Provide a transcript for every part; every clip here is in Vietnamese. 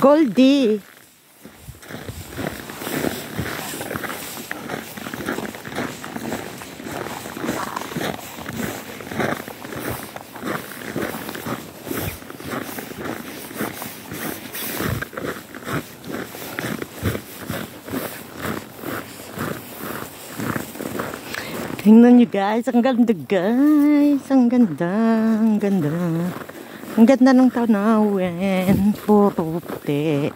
Goldie. Tingnan nyo guys, ang ganda guys. Ang ganda, ang ganda. Ang ganda ng tanawin. Puro puti.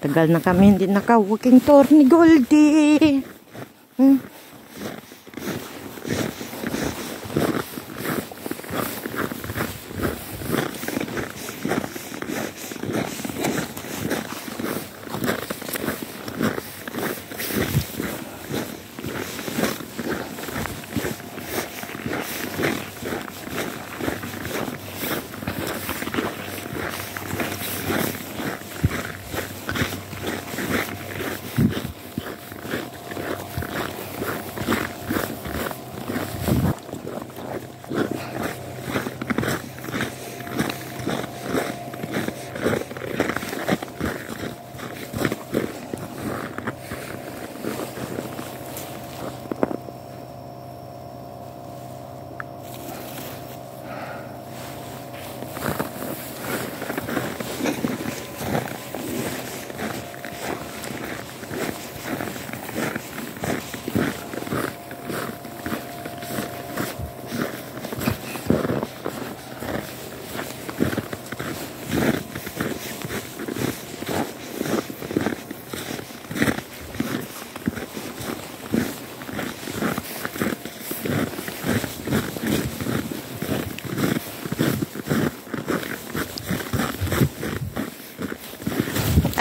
Tagal na kami hindi naka-walking tour ni Goldie. Hmm.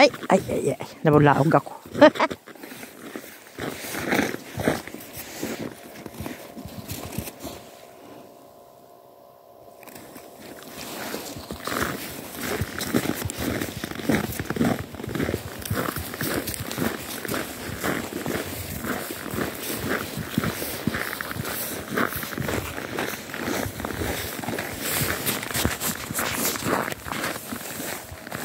Ay, ay, ay, ay. Nabulaog ako.